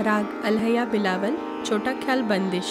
राग अलहया बिलावल छोटा ख्याल बंदिश।